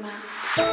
吗？